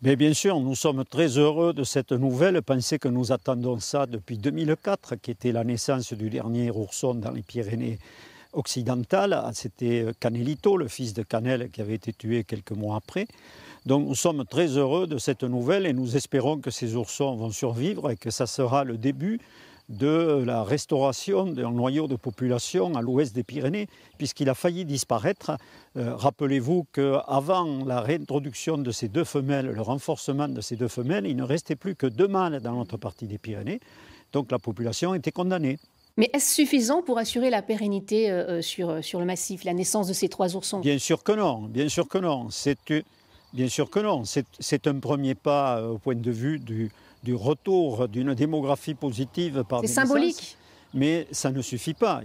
Mais bien sûr, nous sommes très heureux de cette nouvelle. Pensez que nous attendons ça depuis 2004, qui était la naissance du dernier ourson dans les Pyrénées occidentales. C'était Canelito, le fils de Canel, qui avait été tué quelques mois après. Donc nous sommes très heureux de cette nouvelle et nous espérons que ces oursons vont survivre et que ça sera le début de la restauration d'un noyau de population à l'ouest des Pyrénées, puisqu'il a failli disparaître. Euh, rappelez-vous qu'avant la réintroduction de ces deux femelles, le renforcement de ces deux femelles, il ne restait plus que deux mâles dans notre partie des Pyrénées. Donc la population était condamnée. Mais est-ce suffisant pour assurer la pérennité euh, euh, sur, sur le massif, la naissance de ces trois oursons? Bien sûr que non, bien sûr que non. Bien sûr que non. C'est un premier pas au point de vue du, du retour d'une démographie positive par C'est symbolique. Mais ça ne suffit pas.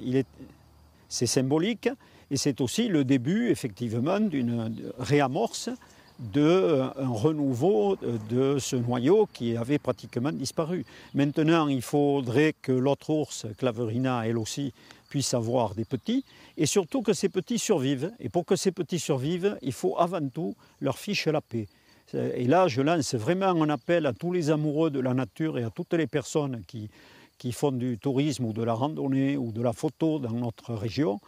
C'est symbolique et c'est aussi le début, effectivement, d'une réamorce d'un euh, renouveau de ce noyau qui avait pratiquement disparu. Maintenant, il faudrait que l'autre ours, Claverina, elle aussi, puisse avoir des petits, et surtout que ces petits survivent. Et pour que ces petits survivent, il faut avant tout leur fiche la paix. Et là, je lance vraiment un appel à tous les amoureux de la nature et à toutes les personnes qui, font du tourisme ou de la randonnée ou de la photo dans notre région.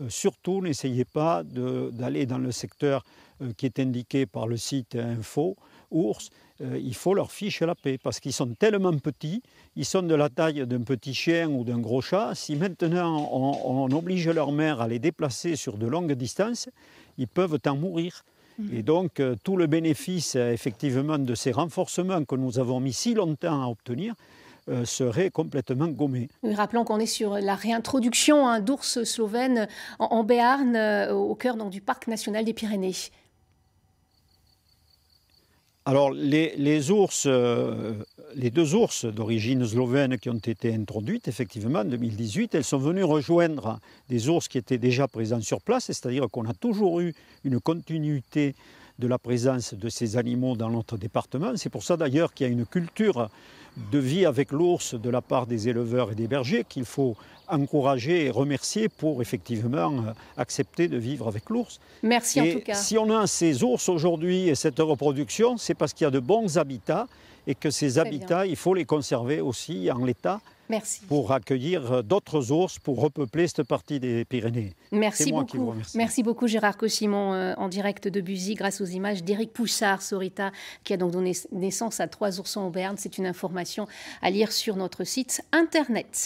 Euh, surtout, n'essayez pas d'aller dans le secteur euh, qui est indiqué par le site Info, ours. Euh, il faut leur fiche la paix parce qu'ils sont tellement petits, ils sont de la taille d'un petit chien ou d'un gros chat. Si maintenant on, on oblige leur mère à les déplacer sur de longues distances, ils peuvent en mourir. Et donc, euh, tout le bénéfice, euh, effectivement, de ces renforcements que nous avons mis si longtemps à obtenir, euh, serait complètement gommé. rappelons qu'on est sur la réintroduction hein, d'ours slovènes en, Béarn, au cœur du parc national des Pyrénées. Alors, les, ours, euh, les deux ours d'origine slovène qui ont été introduites, effectivement, en 2018, elles sont venues rejoindre des ours qui étaient déjà présents sur place, c'est-à-dire qu'on a toujours eu une continuité de la présence de ces animaux dans notre département. C'est pour ça d'ailleurs qu'il y a une culture de vie avec l'ours de la part des éleveurs et des bergers qu'il faut encourager et remercier pour effectivement euh, accepter de vivre avec l'ours. Merci en tout cas. Si on a ces ours aujourd'hui et cette reproduction, c'est parce qu'il y a de bons habitats et que ces habitats, il faut les conserver aussi en l'état pour accueillir euh, d'autres ours, pour repeupler cette partie des Pyrénées. Merci beaucoup. Merci beaucoup Gérard Cossimon euh, en direct de Buzy grâce aux images d'Éric Poussard, Sorita, qui a donc donné naissance à trois oursons au Berne. C'est une information à lire sur notre site internet.